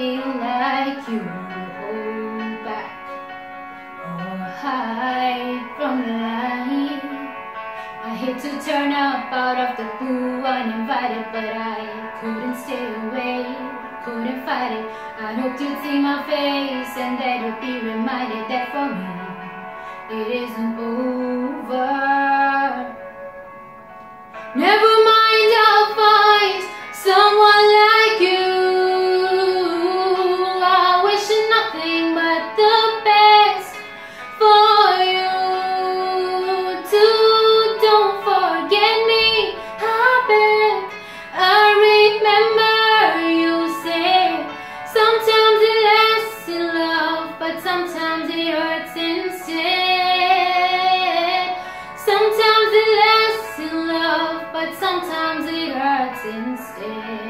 Ain't like you hold back or hide from the light. I hate to turn up out of the blue uninvited, but I couldn't stay away, couldn't fight it. I hoped you'd see my face and that you'd be reminded that for me it isn't over. Instead. Eh,